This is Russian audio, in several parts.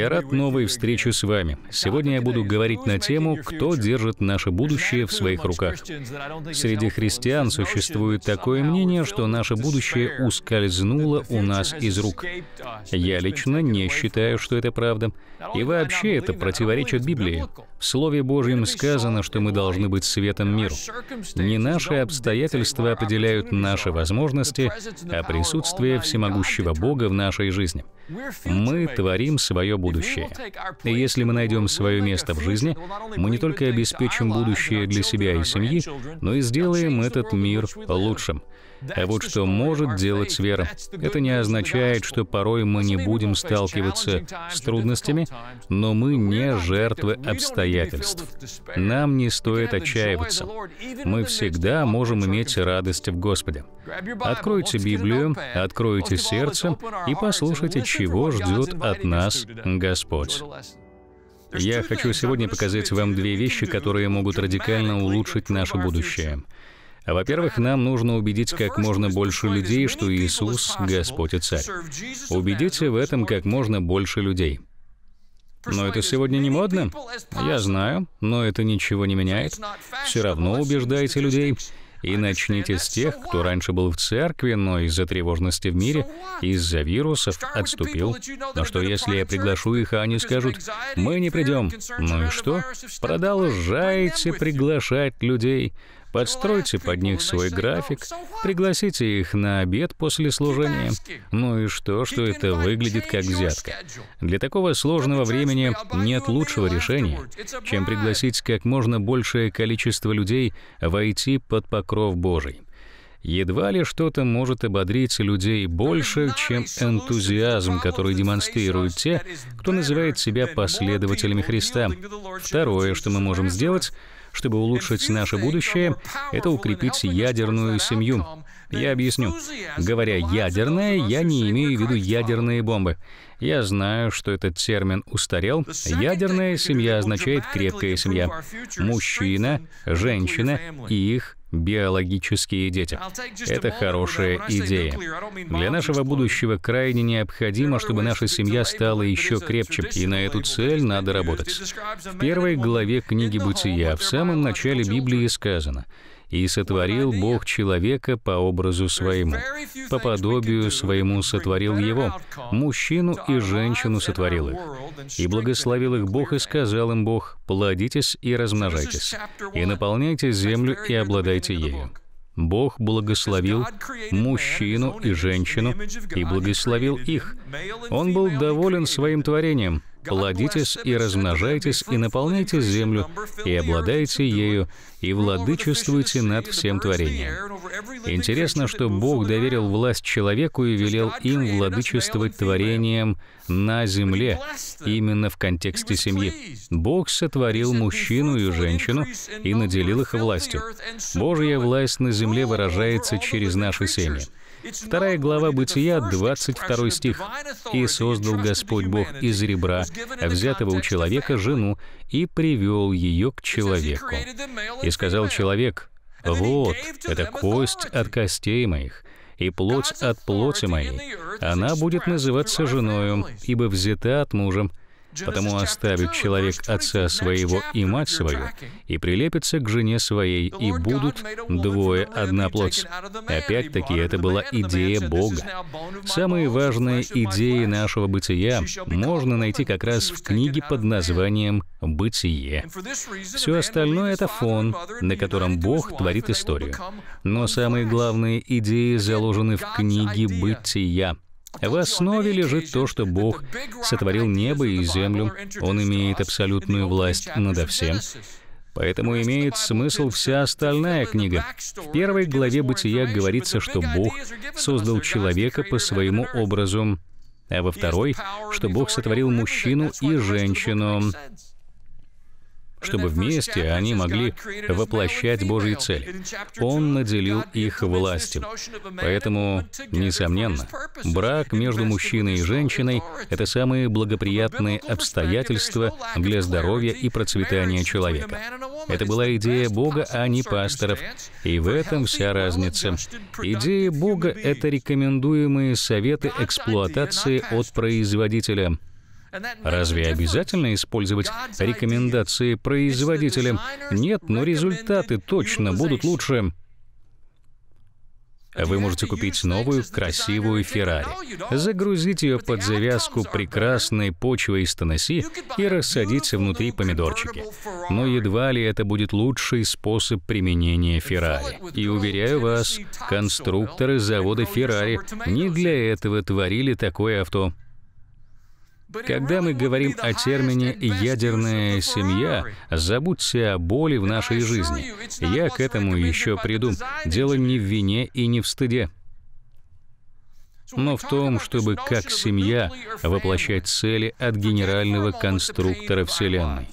Я рад новой встрече с вами. Сегодня я буду говорить на тему «Кто держит наше будущее в своих руках?». Среди христиан существует такое мнение, что наше будущее ускользнуло у нас из рук. Я лично не считаю, что это правда. И вообще это противоречит Библии. В Слове Божьем сказано, что мы должны быть светом миру. Не наши обстоятельства определяют наши возможности, а присутствие всемогущего Бога в нашей жизни. Мы творим свое будущее. И если мы найдем свое место в жизни, мы не только обеспечим будущее для себя и семьи, но и сделаем этот мир лучшим. А вот что может делать вера. Это не означает, что порой мы не будем сталкиваться с трудностями, но мы не жертвы обстоятельств. Нам не стоит отчаиваться. Мы всегда можем иметь радость в Господе. Откройте Библию, откройте сердце и послушайте, чего ждет от нас Господь. Я хочу сегодня показать вам две вещи, которые могут радикально улучшить наше будущее. Во-первых, нам нужно убедить как можно больше людей, что Иисус — Господь и Царь. Убедите в этом как можно больше людей. Но это сегодня не модно. Я знаю, но это ничего не меняет. Все равно убеждайте людей. И начните с тех, кто раньше был в церкви, но из-за тревожности в мире, из-за вирусов отступил. Но что если я приглашу их, а они скажут, мы не придем? Ну и что? Продолжайте приглашать людей. Подстройте под них свой график, пригласите их на обед после служения. Ну и что, что это выглядит как взятка? Для такого сложного времени нет лучшего решения, чем пригласить как можно большее количество людей войти под покров Божий. Едва ли что-то может ободрить людей больше, чем энтузиазм, который демонстрируют те, кто называет себя последователями Христа. Второе, что мы можем сделать — чтобы улучшить наше будущее, это укрепить ядерную семью. Я объясню. Говоря «ядерная», я не имею в виду ядерные бомбы. Я знаю, что этот термин устарел. Ядерная семья означает крепкая семья. Мужчина, женщина и их биологические дети. Это хорошая идея. Для нашего будущего крайне необходимо, чтобы наша семья стала еще крепче, и на эту цель надо работать. В первой главе книги «Бытия» в самом начале Библии сказано — и сотворил Бог человека по образу своему, по подобию своему сотворил его, мужчину и женщину сотворил их. И благословил их Бог, и сказал им Бог, «Плодитесь и размножайтесь, и наполняйте землю и обладайте ею». Бог благословил мужчину и женщину и благословил их. Он был доволен своим творением. «Плодитесь и размножайтесь, и наполняйте землю, и обладайте ею, и владычествуйте над всем творением». Интересно, что Бог доверил власть человеку и велел им владычествовать творением на земле, именно в контексте семьи. Бог сотворил мужчину и женщину и наделил их властью. Божья власть на земле выражается через наши семьи. Вторая глава Бытия, 22 стих. «И создал Господь Бог из ребра, взятого у человека, жену, и привел ее к человеку. И сказал человек, вот, это кость от костей моих, и плоть от плоти моей. Она будет называться женою, ибо взята от мужа, Потому оставит человек отца своего и мать свою, и прилепится к жене своей, и будут двое одна плоть. Опять-таки, это была идея Бога. Самые важные идеи нашего бытия можно найти как раз в книге под названием «Бытие». Все остальное — это фон, на котором Бог творит историю. Но самые главные идеи заложены в книге «Бытия». В основе лежит то, что Бог сотворил небо и землю, Он имеет абсолютную власть над всем, Поэтому имеет смысл вся остальная книга. В первой главе Бытия говорится, что Бог создал человека по своему образу, а во второй, что Бог сотворил мужчину и женщину чтобы вместе они могли воплощать Божьи цели. Он наделил их властью. Поэтому, несомненно, брак между мужчиной и женщиной — это самые благоприятные обстоятельства для здоровья и процветания человека. Это была идея Бога, а не пасторов. И в этом вся разница. Идея Бога — это рекомендуемые советы эксплуатации от производителя — Разве обязательно использовать рекомендации производителя? Нет, но результаты точно будут лучше. Вы можете купить новую красивую Феррари, загрузить ее под завязку прекрасной почвой из Теннесси и рассадить внутри помидорчики. Но едва ли это будет лучший способ применения Феррари. И уверяю вас, конструкторы завода Феррари не для этого творили такое авто. Когда мы говорим о термине «ядерная семья», забудьте о боли в нашей жизни. Я к этому еще приду. Дело не в вине и не в стыде но в том, чтобы как семья воплощать цели от генерального конструктора Вселенной.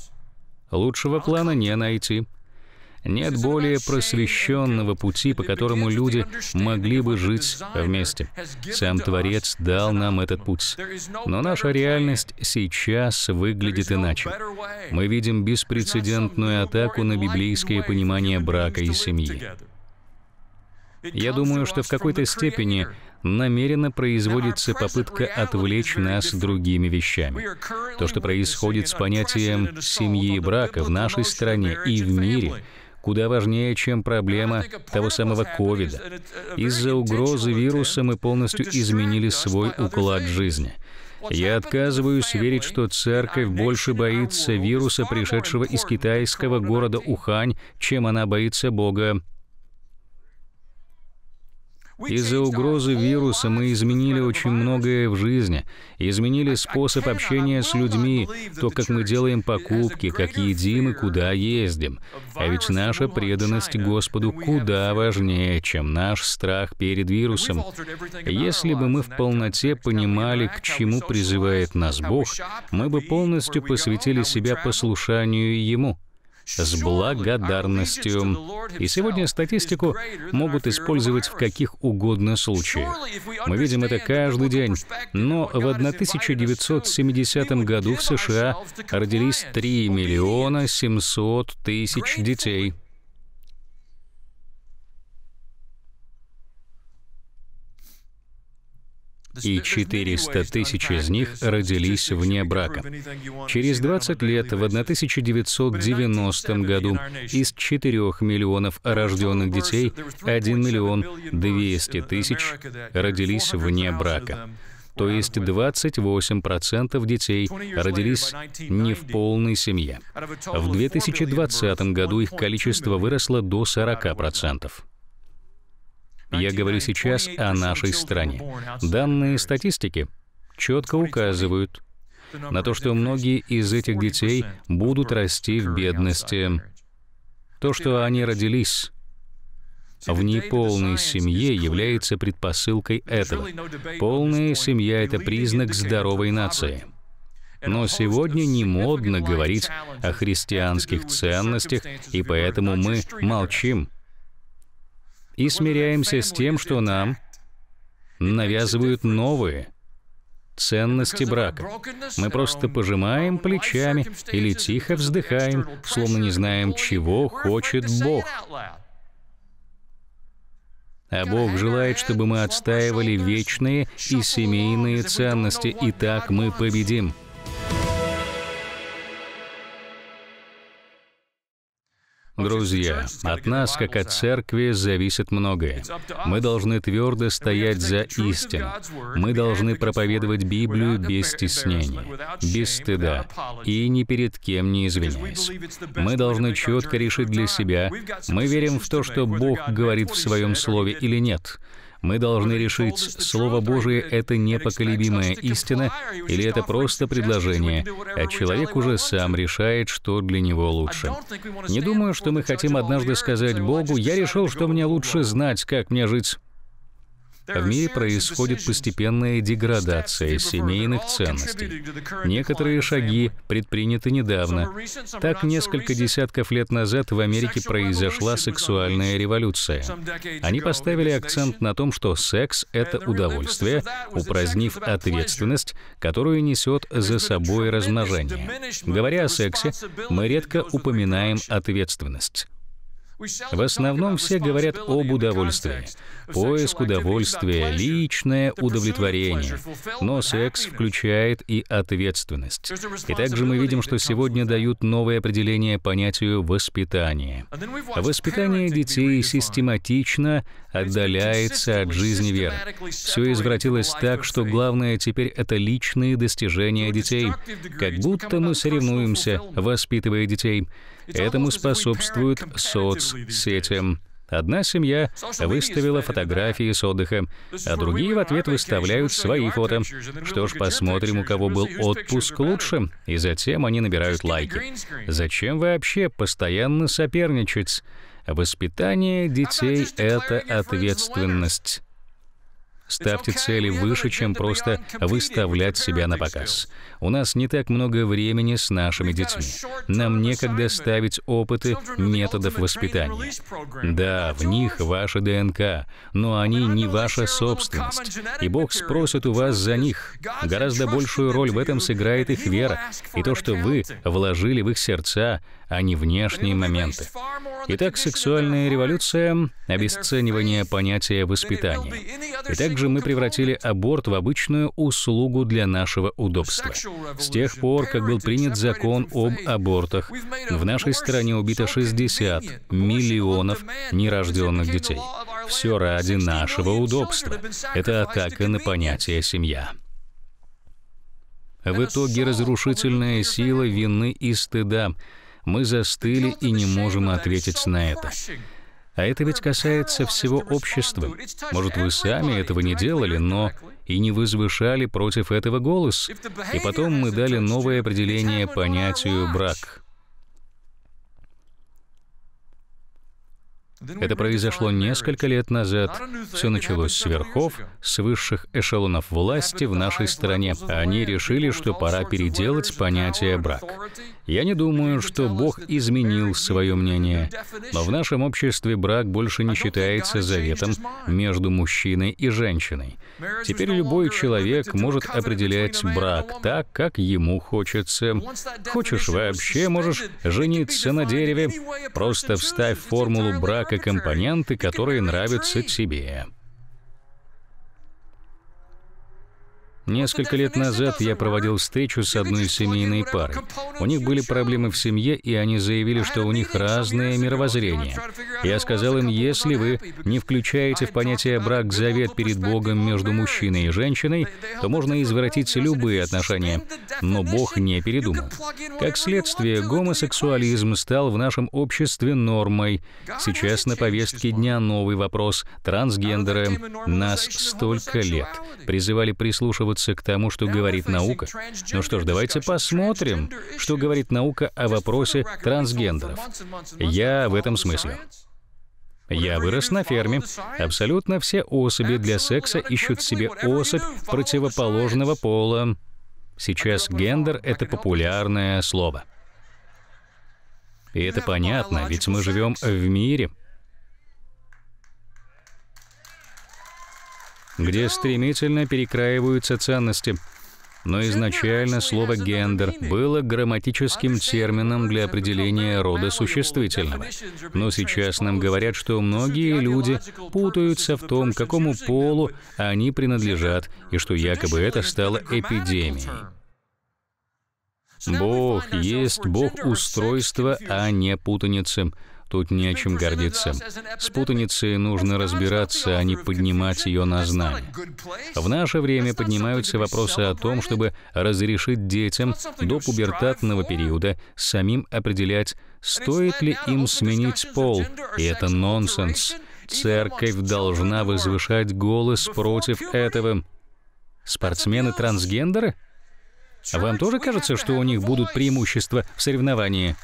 Лучшего плана не найти. Нет более просвещенного пути, по которому люди могли бы жить вместе. Сам Творец дал нам этот путь. Но наша реальность сейчас выглядит иначе. Мы видим беспрецедентную атаку на библейское понимание брака и семьи. Я думаю, что в какой-то степени намеренно производится попытка отвлечь нас другими вещами. То, что происходит с понятием семьи и брака в нашей стране и в мире — куда важнее, чем проблема того самого ковида. Из-за угрозы вируса мы полностью изменили свой уклад жизни. Я отказываюсь верить, что церковь больше боится вируса, пришедшего из китайского города Ухань, чем она боится Бога. Из-за угрозы вируса мы изменили очень многое в жизни, изменили способ общения с людьми, то, как мы делаем покупки, как едим и куда ездим. А ведь наша преданность Господу куда важнее, чем наш страх перед вирусом. Если бы мы в полноте понимали, к чему призывает нас Бог, мы бы полностью посвятили себя послушанию Ему с благодарностью. И сегодня статистику могут использовать в каких угодно случаях. Мы видим это каждый день. Но в 1970 году в США родились 3 миллиона 700 тысяч детей. И 400 тысяч из них родились вне брака. Через 20 лет, в 1990 году, из 4 миллионов рожденных детей 1 миллион 200 тысяч родились вне брака. То есть 28% детей родились не в полной семье. В 2020 году их количество выросло до 40%. Я говорю сейчас о нашей стране. Данные статистики четко указывают на то, что многие из этих детей будут расти в бедности. То, что они родились в неполной семье является предпосылкой этого. Полная семья — это признак здоровой нации. Но сегодня не модно говорить о христианских ценностях, и поэтому мы молчим и смиряемся с тем, что нам навязывают новые ценности брака. Мы просто пожимаем плечами или тихо вздыхаем, словно не знаем, чего хочет Бог. А Бог желает, чтобы мы отстаивали вечные и семейные ценности, и так мы победим. Друзья, от нас, как от церкви, зависит многое. Мы должны твердо стоять за истину. Мы должны проповедовать Библию без стеснения, без стыда и ни перед кем не извиняясь. Мы должны четко решить для себя, мы верим в то, что Бог говорит в Своем Слове или нет. Мы должны решить, Слово Божие — это непоколебимая истина или это просто предложение, а человек уже сам решает, что для него лучше. Не думаю, что мы хотим однажды сказать Богу, «Я решил, что мне лучше знать, как мне жить». В мире происходит постепенная деградация семейных ценностей. Некоторые шаги предприняты недавно. Так, несколько десятков лет назад в Америке произошла сексуальная революция. Они поставили акцент на том, что секс — это удовольствие, упразднив ответственность, которую несет за собой размножение. Говоря о сексе, мы редко упоминаем ответственность. В основном все говорят об удовольствии. Поиск удовольствия, личное удовлетворение. Но секс включает и ответственность. И также мы видим, что сегодня дают новое определение понятию воспитания. Воспитание детей систематично отдаляется от жизни веры. Все извратилось так, что главное теперь это личные достижения детей. Как будто мы соревнуемся, воспитывая детей. Этому способствуют соцсетям. Одна семья выставила фотографии с отдыха, а другие в ответ выставляют свои фото. Что ж, посмотрим, у кого был отпуск лучше, и затем они набирают лайки. Зачем вообще постоянно соперничать? Воспитание детей — это ответственность. Ставьте цели выше, чем просто выставлять себя на показ. У нас не так много времени с нашими детьми. Нам некогда ставить опыты методов воспитания. Да, в них ваша ДНК, но они не ваша собственность. И Бог спросит у вас за них. Гораздо большую роль в этом сыграет их вера и то, что вы вложили в их сердца, а не внешние моменты. Итак, сексуальная революция — обесценивание понятия воспитания. И также мы превратили аборт в обычную услугу для нашего удобства. С тех пор, как был принят закон об абортах, в нашей стране убито 60 миллионов нерожденных детей. Все ради нашего удобства. Это атака на понятие «семья». В итоге разрушительная сила вины и стыда — мы застыли и не можем ответить на это. А это ведь касается всего общества. Может, вы сами этого не делали, но и не возвышали против этого голос. И потом мы дали новое определение понятию «брак». Это произошло несколько лет назад. Все началось с верхов, с высших эшелонов власти в нашей стране. Они решили, что пора переделать понятие «брак». Я не думаю, что Бог изменил свое мнение, но в нашем обществе брак больше не считается заветом между мужчиной и женщиной. Теперь любой человек может определять брак так, как ему хочется. Хочешь вообще, можешь жениться на дереве, просто вставь формулу брака компоненты, которые нравятся тебе. Несколько лет назад я проводил встречу с одной семейной парой. У них были проблемы в семье, и они заявили, что у них разное мировоззрение. Я сказал им, если вы не включаете в понятие брак-завет перед Богом между мужчиной и женщиной, то можно извратить любые отношения. Но Бог не передумал. Как следствие, гомосексуализм стал в нашем обществе нормой. Сейчас на повестке дня новый вопрос – трансгендеры. Нас столько лет призывали прислушиваться прислушиваться к тому, что говорит наука. Ну что ж, давайте посмотрим, что говорит наука о вопросе трансгендеров. Я в этом смысле. Я вырос на ферме. Абсолютно все особи для секса ищут себе особь противоположного пола. Сейчас гендер — это популярное слово. И это понятно, ведь мы живем в мире — где стремительно перекраиваются ценности. Но изначально слово «гендер» было грамматическим термином для определения рода существительного. Но сейчас нам говорят, что многие люди путаются в том, какому полу они принадлежат, и что якобы это стало эпидемией. Бог есть Бог устройства, а не путаницы. Тут не о чем гордиться. С путаницей нужно разбираться, а не поднимать ее на знание. В наше время поднимаются вопросы о том, чтобы разрешить детям до пубертатного периода самим определять, стоит ли им сменить пол. И это нонсенс. Церковь должна возвышать голос против этого. Спортсмены-трансгендеры? Вам тоже кажется, что у них будут преимущества в соревновании?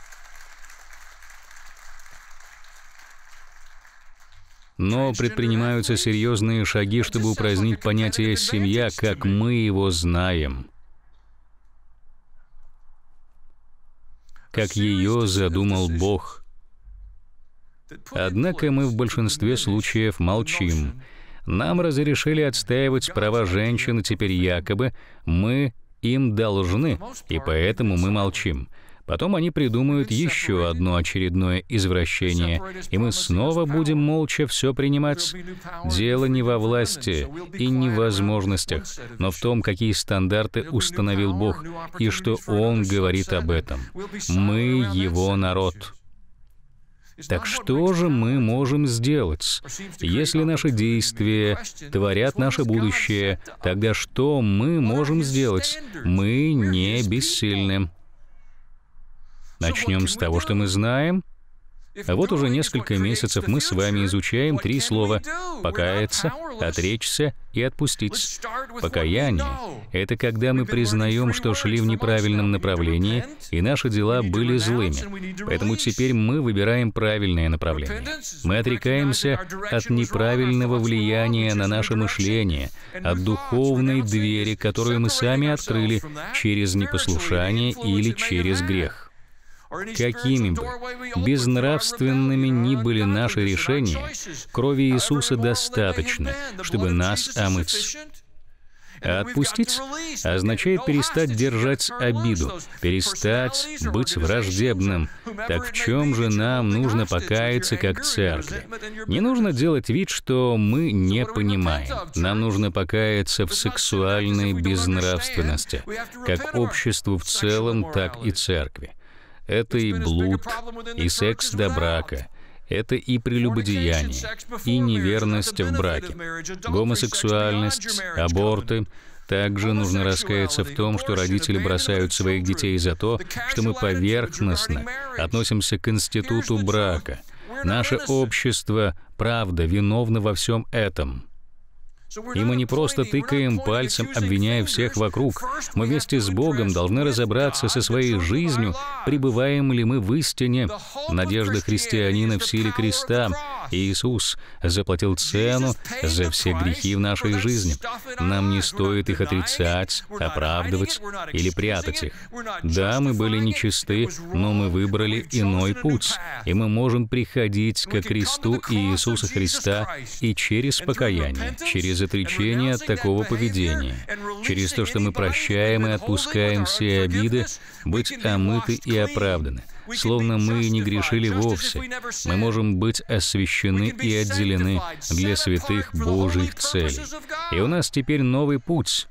Но предпринимаются серьезные шаги, чтобы упразднить понятие «семья», как мы его знаем. Как ее задумал Бог. Однако мы в большинстве случаев молчим. Нам разрешили отстаивать права женщин, и теперь якобы мы им должны, и поэтому мы молчим. Потом они придумают еще одно очередное извращение, и мы снова будем молча все принимать. Дело не во власти и не в возможностях, но в том, какие стандарты установил Бог и что Он говорит об этом. Мы Его народ. Так что же мы можем сделать? Если наши действия творят наше будущее, тогда что мы можем сделать? Мы не бессильны. Начнем с того, что мы знаем. А вот уже несколько месяцев мы с вами изучаем три слова «покаяться», «отречься» и «отпустить». Покаяние — это когда мы признаем, что шли в неправильном направлении, и наши дела были злыми. Поэтому теперь мы выбираем правильное направление. Мы отрекаемся от неправильного влияния на наше мышление, от духовной двери, которую мы сами открыли через непослушание или через грех. Какими бы безнравственными ни были наши решения, крови Иисуса достаточно, чтобы нас омыть. А отпустить означает перестать держать обиду, перестать быть враждебным. Так в чем же нам нужно покаяться как церкви? Не нужно делать вид, что мы не понимаем. Нам нужно покаяться в сексуальной безнравственности, как обществу в целом, так и церкви. Это и блуд, и секс до брака, это и прелюбодеяние, и неверность в браке, гомосексуальность, аборты. Также нужно раскаяться в том, что родители бросают своих детей за то, что мы поверхностно относимся к институту брака. Наше общество, правда, виновно во всем этом. И мы не просто тыкаем пальцем, обвиняя всех вокруг. Мы вместе с Богом должны разобраться со своей жизнью, пребываем ли мы в истине. Надежда христианина в силе креста. Иисус заплатил цену за все грехи в нашей жизни. Нам не стоит их отрицать, оправдывать или прятать их. Да, мы были нечисты, но мы выбрали иной путь, и мы можем приходить к кресту Иисуса Христа и через покаяние, через отречение от такого поведения, через то, что мы прощаем и отпускаем все обиды, быть омыты и оправданы. Словно мы не грешили вовсе. Мы можем быть освящены и отделены для святых Божьих целей. И у нас теперь новый путь,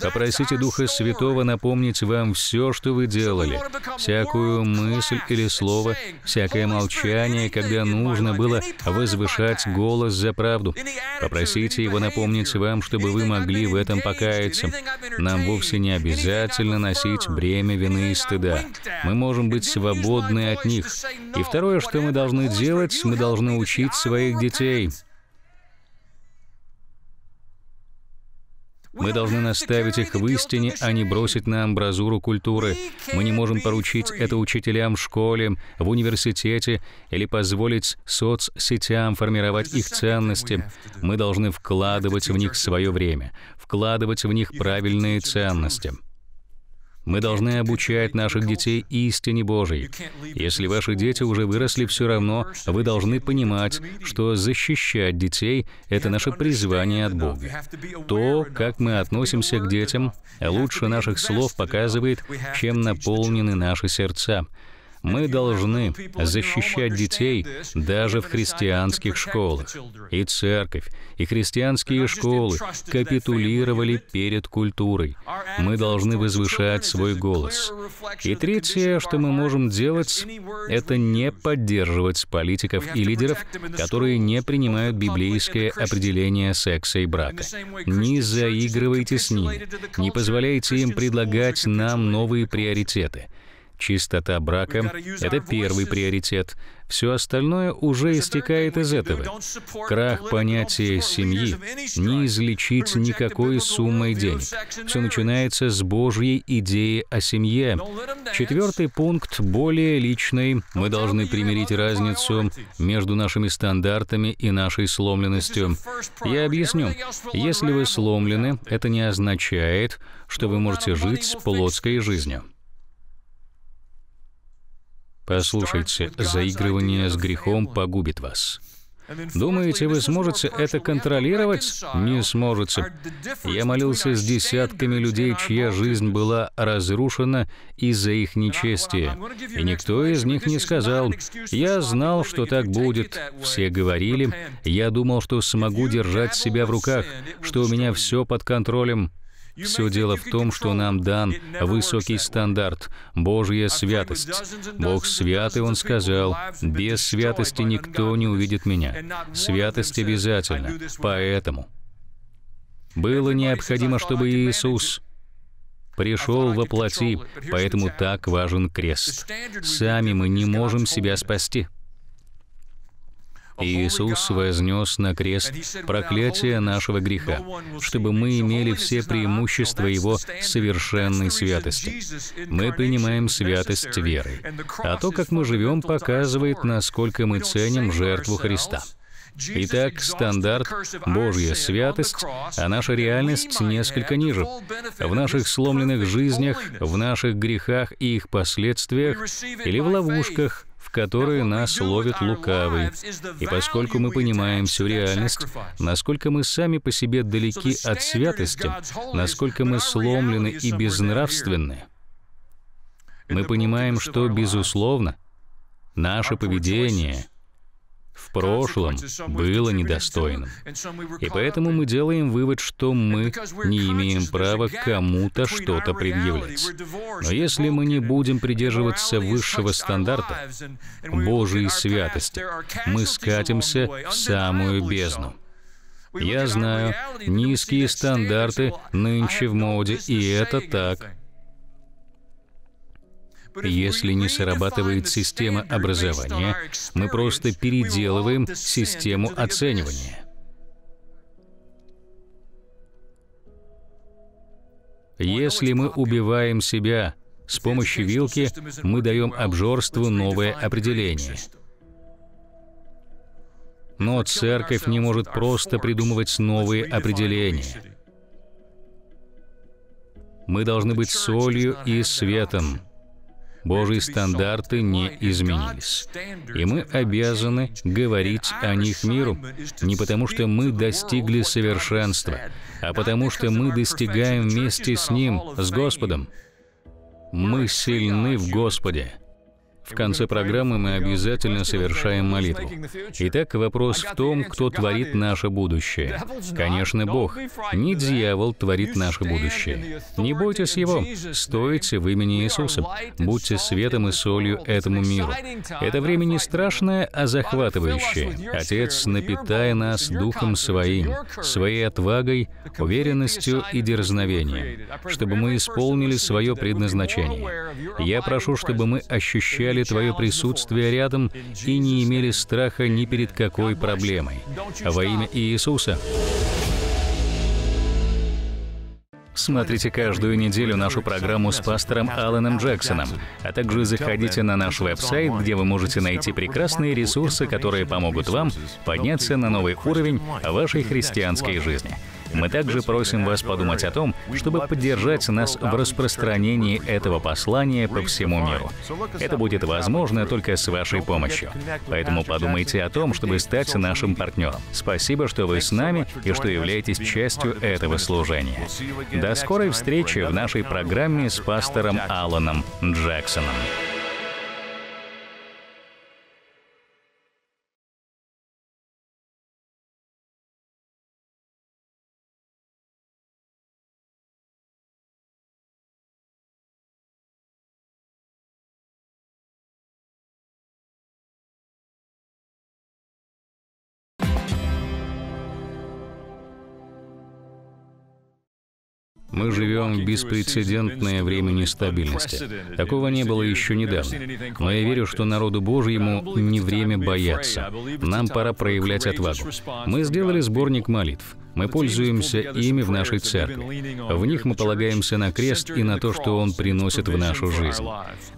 Попросите Духа Святого напомнить вам все, что вы делали, всякую мысль или слово, всякое молчание, когда нужно было возвышать голос за правду. Попросите Его напомнить вам, чтобы вы могли в этом покаяться. Нам вовсе не обязательно носить бремя вины и стыда. Мы можем быть свободны от них. И второе, что мы должны делать, мы должны учить своих детей — Мы должны наставить их в истине, а не бросить на амбразуру культуры. Мы не можем поручить это учителям в школе, в университете или позволить соцсетям формировать их ценности. Мы должны вкладывать в них свое время, вкладывать в них правильные ценности. Мы должны обучать наших детей истине Божией. Если ваши дети уже выросли, все равно вы должны понимать, что защищать детей — это наше призвание от Бога. То, как мы относимся к детям, лучше наших слов показывает, чем наполнены наши сердца. Мы должны защищать детей даже в христианских школах. И церковь, и христианские школы капитулировали перед культурой. Мы должны возвышать свой голос. И третье, что мы можем делать, это не поддерживать политиков и лидеров, которые не принимают библейское определение секса и брака. Не заигрывайте с ними, не позволяйте им предлагать нам новые приоритеты — Чистота брака — это первый приоритет. Все остальное уже истекает из этого. Крах понятия семьи не излечить никакой суммой денег. Все начинается с Божьей идеи о семье. Четвертый пункт более личный. Мы должны примирить разницу между нашими стандартами и нашей сломленностью. Я объясню. Если вы сломлены, это не означает, что вы можете жить плотской жизнью. Послушайте, заигрывание с грехом погубит вас. Думаете, вы сможете это контролировать? Не сможете. Я молился с десятками людей, чья жизнь была разрушена из-за их нечестия. И никто из них не сказал, «Я знал, что так будет». Все говорили, «Я думал, что смогу держать себя в руках, что у меня все под контролем». Все дело в том, что нам дан высокий стандарт, Божья святость. Бог святый, Он сказал, без святости никто не увидит меня. Святость обязательно. Поэтому было необходимо, чтобы Иисус пришел во плоти, поэтому так важен крест. Сами мы не можем себя спасти. Иисус вознес на крест проклятие нашего греха, чтобы мы имели все преимущества Его совершенной святости. Мы принимаем святость веры, а то, как мы живем, показывает, насколько мы ценим жертву Христа. Итак, стандарт — Божья святость, а наша реальность несколько ниже. В наших сломленных жизнях, в наших грехах и их последствиях или в ловушках — которые нас ловит лукавый. И поскольку мы понимаем всю реальность, насколько мы сами по себе далеки от святости, насколько мы сломлены и безнравственны, мы понимаем, что, безусловно, наше поведение — в прошлом было недостойным. И поэтому мы делаем вывод, что мы не имеем права кому-то что-то предъявлять. Но если мы не будем придерживаться высшего стандарта, Божьей святости, мы скатимся в самую бездну. Я знаю, низкие стандарты нынче в моде, и это так. Если не срабатывает система образования, мы просто переделываем систему оценивания. Если мы убиваем себя с помощью вилки, мы даем обжорству новое определение. Но церковь не может просто придумывать новые определения. Мы должны быть солью и светом. Божьи стандарты не изменились. И мы обязаны говорить о них миру, не потому что мы достигли совершенства, а потому что мы достигаем вместе с Ним, с Господом. Мы сильны в Господе. В конце программы мы обязательно совершаем молитву. Итак, вопрос в том, кто творит наше будущее. Конечно, Бог. Не дьявол творит наше будущее. Не бойтесь Его. Стойте в имени Иисуса. Будьте светом и солью этому миру. Это время не страшное, а захватывающее. Отец, напитай нас Духом Своим, Своей отвагой, уверенностью и дерзновением, чтобы мы исполнили свое предназначение. Я прошу, чтобы мы ощущали ощущали Твое присутствие рядом и не имели страха ни перед какой проблемой. Во имя Иисуса. Смотрите каждую неделю нашу программу с пастором Аланом Джексоном, а также заходите на наш веб-сайт, где вы можете найти прекрасные ресурсы, которые помогут вам подняться на новый уровень вашей христианской жизни. Мы также просим вас подумать о том, чтобы поддержать нас в распространении этого послания по всему миру. Это будет возможно только с вашей помощью. Поэтому подумайте о том, чтобы стать нашим партнером. Спасибо, что вы с нами и что являетесь частью этого служения. До скорой встречи в нашей программе с пастором Алланом Джексоном. Мы живем в беспрецедентное время нестабильности. Такого не было еще недавно. Но я верю, что народу Божьему не время бояться. Нам пора проявлять отвагу. Мы сделали сборник молитв. Мы пользуемся ими в нашей церкви. В них мы полагаемся на крест и на то, что он приносит в нашу жизнь.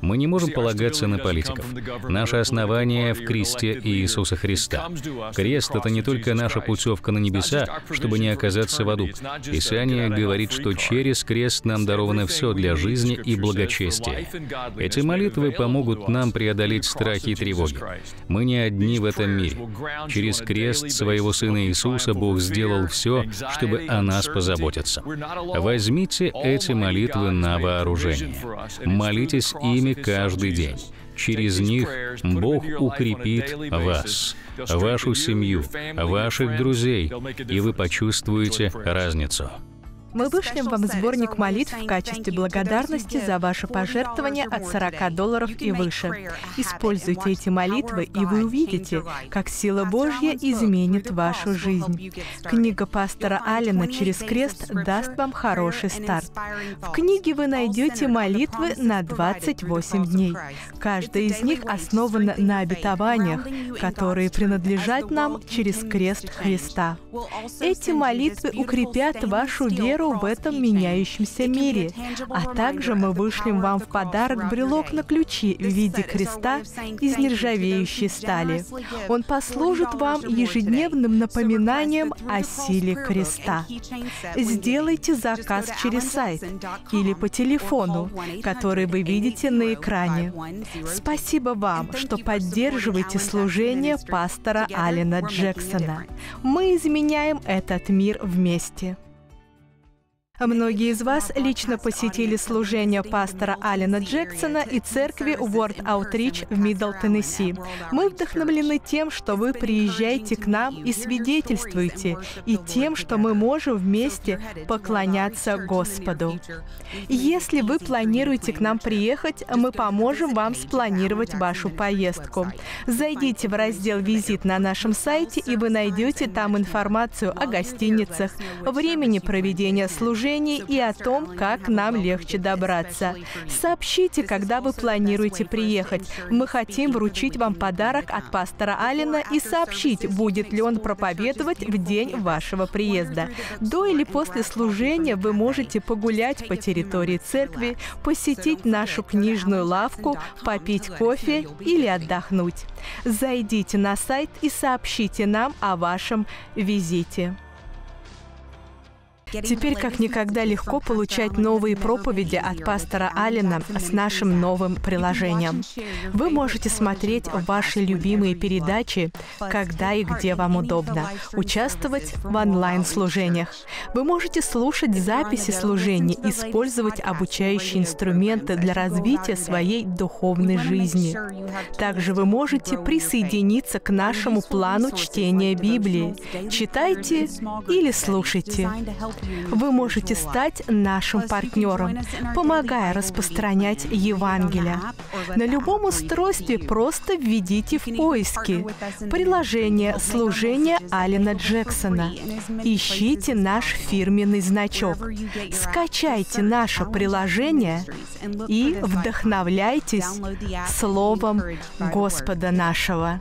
Мы не можем полагаться на политиков. Наше основание в кресте Иисуса Христа. Крест — это не только наша путевка на небеса, чтобы не оказаться в аду. Писание говорит, что через крест нам даровано все для жизни и благочестия. Эти молитвы помогут нам преодолеть страхи и тревоги. Мы не одни в этом мире. Через крест своего Сына Иисуса Бог сделал все, чтобы о нас позаботиться. Возьмите эти молитвы на вооружение. Молитесь ими каждый день. Через них Бог укрепит вас, вашу семью, ваших друзей, и вы почувствуете разницу. Мы вышлем вам сборник молитв в качестве благодарности за ваше пожертвование от 40 долларов и выше. Используйте эти молитвы, и вы увидите, как сила Божья изменит вашу жизнь. Книга пастора Аллена «Через крест» даст вам хороший старт. В книге вы найдете молитвы на 28 дней. Каждая из них основана на обетованиях, которые принадлежат нам через крест Христа. Эти молитвы укрепят вашу веру веру в этом меняющемся мире. А также мы вышлем вам в подарок брелок на ключи в виде креста из нержавеющей стали. Он послужит вам ежедневным напоминанием о силе креста. Сделайте заказ через сайт или по телефону, который вы видите на экране. Спасибо вам, что поддерживаете служение пастора Алина Джексона. Мы изменяем этот мир вместе. Многие из вас лично посетили служение пастора Алина Джексона и церкви World Outreach в Мидл, Теннесси. Мы вдохновлены тем, что вы приезжаете к нам и свидетельствуете, и тем, что мы можем вместе поклоняться Господу. Если вы планируете к нам приехать, мы поможем вам спланировать вашу поездку. Зайдите в раздел «Визит» на нашем сайте, и вы найдете там информацию о гостиницах, времени проведения служения, движении и о том, как нам легче добраться. Сообщите, когда вы планируете приехать. Мы хотим вручить вам подарок от пастора Алина и сообщить, будет ли он проповедовать в день вашего приезда. До или после служения вы можете погулять по территории церкви, посетить нашу книжную лавку, попить кофе или отдохнуть. Зайдите на сайт и сообщите нам о вашем визите. Теперь как никогда легко получать новые проповеди от пастора Аллена с нашим новым приложением. Вы можете смотреть ваши любимые передачи, когда и где вам удобно, участвовать в онлайн-служениях. Вы можете слушать записи служений, использовать обучающие инструменты для развития своей духовной жизни. Также вы можете присоединиться к нашему плану чтения Библии. Читайте или слушайте. Вы можете стать нашим партнером, помогая распространять Евангелие. На любом устройстве просто введите в поиски приложение «Служение Алина Джексона». Ищите наш фирменный значок. Скачайте наше приложение и вдохновляйтесь Словом Господа нашего.